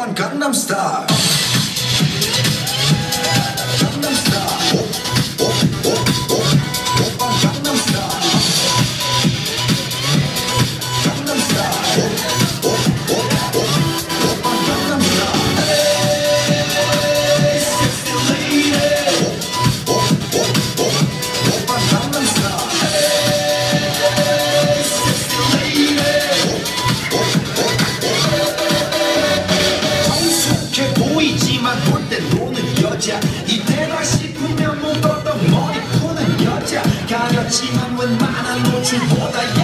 von Gangnam Style. 我去在